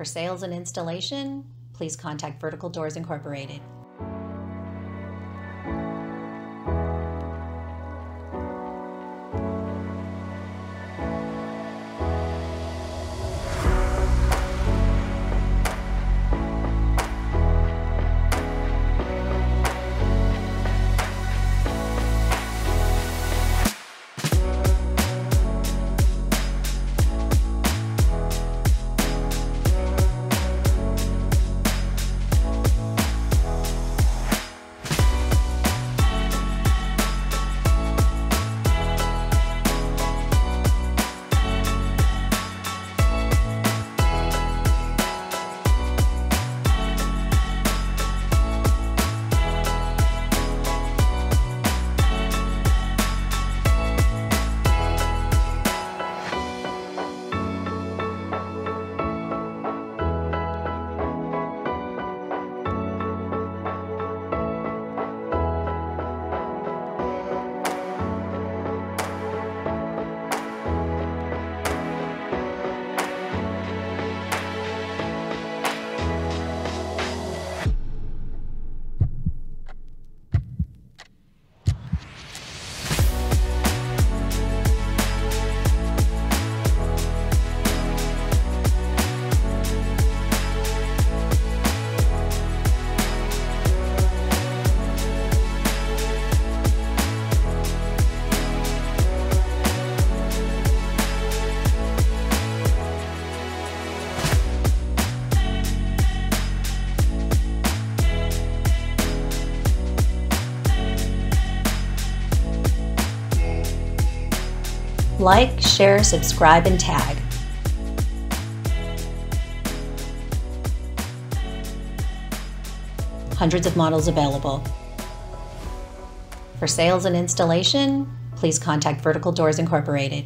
For sales and installation, please contact Vertical Doors Incorporated. Like, share, subscribe, and tag. Hundreds of models available. For sales and installation, please contact Vertical Doors Incorporated.